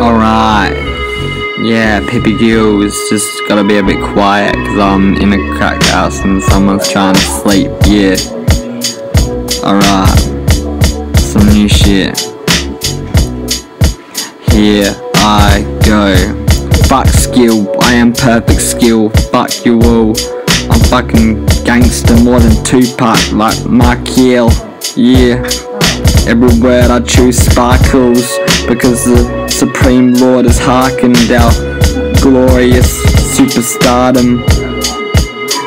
Alright. Yeah, Pippy Gilz just gotta be a bit quiet because I'm in a crack house and someone's trying to sleep. Yeah. Alright. Some new shit. Here I go. Fuck skill, I am perfect skill. Fuck you all. I'm fucking gangster more than Tupac, like Michael. Yeah. Every word I choose sparkles because the Supreme Lord has hearkened our glorious superstardom.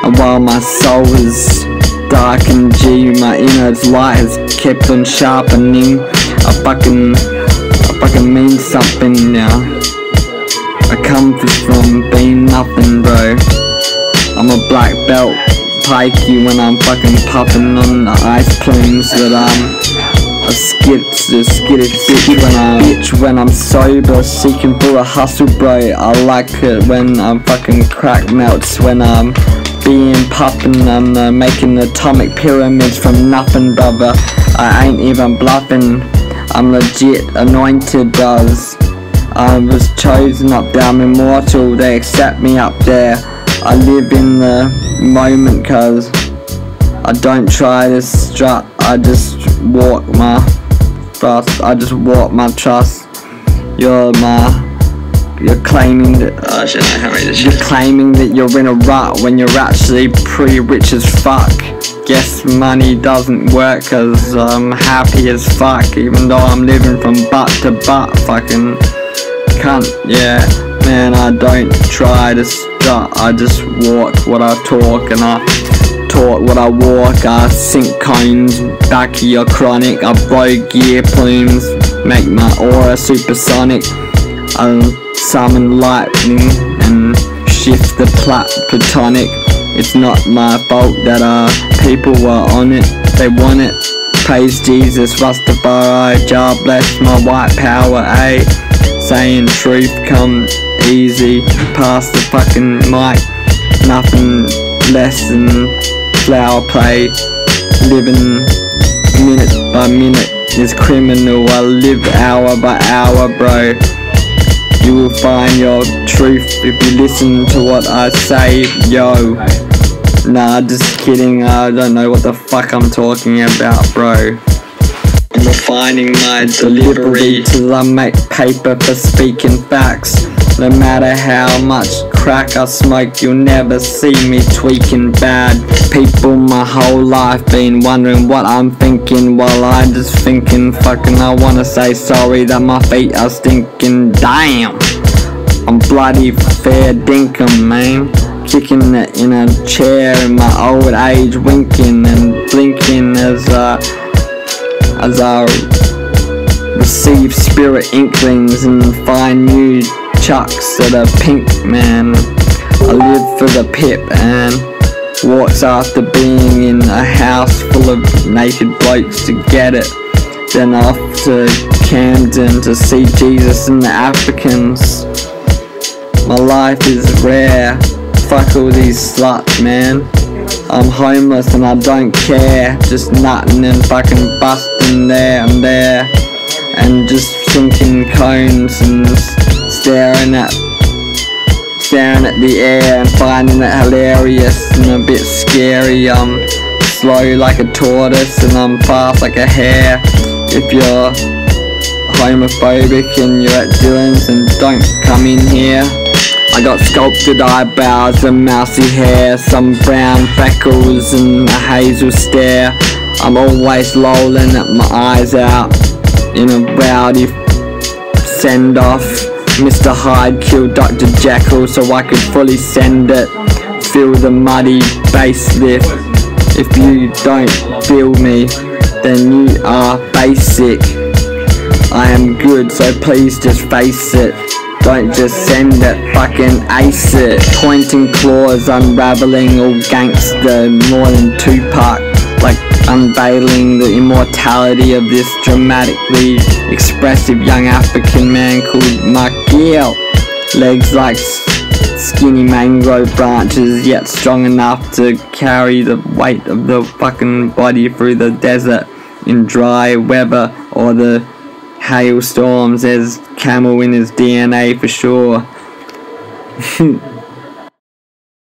And while my soul is dark and G, my innards light has kept on sharpening. I fucking, I fucking mean something now. I come from being nothing, bro. I'm a black belt, pikey when I'm fucking popping on the ice plumes that I'm a skid, a skittish bitch when I'm bitch when I'm sober, seeking for a hustle, bro. I like it when I'm fucking crack melts when I'm being popping. I'm uh, making atomic pyramids from nothing, brother. I ain't even bluffing. I'm legit anointed, does. I was chosen up there, I'm immortal. They accept me up there. I live in the moment, cause I don't try to strut. I just walk my trust. I just walk my trust. You're my. You're claiming that. Oh shit, I can't You're claiming that you're in a rut when you're actually pretty rich as fuck. Guess money doesn't work cause I'm happy as fuck even though I'm living from butt to butt fucking cunt. Yeah, man, I don't try to strut. I just walk what I talk and I what I walk. I sink cones back your chronic. I blow gear plumes, make my aura supersonic. I summon lightning and shift the plat platonic. It's not my fault that uh people were on it. They want it. Praise Jesus, Rastafari, Jah bless my white power, eh? Saying truth come easy, past the fucking mic. Nothing less than flower play. Living minute by minute is criminal. I live hour by hour, bro. You will find your truth if you listen to what I say, yo. Nah, just kidding. I don't know what the fuck I'm talking about, bro. I'm refining my delivery till I make paper for speaking facts. No matter how much crack I smoke, you'll never see me tweaking bad. People my whole life been wondering what I'm thinking while I'm just thinking fucking I wanna say sorry that my feet are stinking. Damn! I'm bloody fair dinkum, man. Kicking in a chair in my old age, winking and blinking as I, as I receive spirit inklings and find new chucks that are pink, man. I live for the pip and walks after being in a house full of naked blokes to get it. Then off to Camden to see Jesus and the Africans. My life is rare. Fuck all these sluts, man. I'm homeless and I don't care. Just nutting and fucking busting there and there. And just sinking cones and staring at staring at the air and finding it hilarious and a bit scary. I'm slow like a tortoise and I'm fast like a hare. If you're homophobic and you're at Dylan's and don't come in here. I got sculpted eyebrows and mousy hair, some brown freckles and a hazel stare. I'm always lolling at my eyes out in a rowdy send off. Mr. Hyde killed Dr. Jekyll so I could fully send it. Feel the muddy bass lift. If you don't feel me, then you are basic. I am good, so please just face it. Don't just send it, fucking ace it. Pointing claws, unraveling all gangster, more than Tupac. Unveiling the immortality of this dramatically expressive young African man called Makiel. Legs like skinny mangrove branches, yet strong enough to carry the weight of the fucking body through the desert in dry weather or the hailstorms, there's camel in his DNA for sure.